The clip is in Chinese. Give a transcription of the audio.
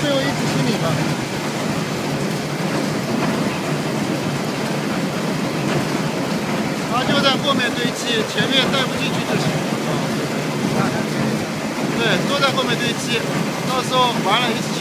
最后一次清理了它就在后面堆积前面带不进去就行。对。都在后面堆积到时候完了一次